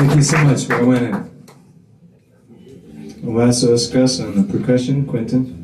Thank you so much, for Rowan. to discuss on the percussion, Quentin.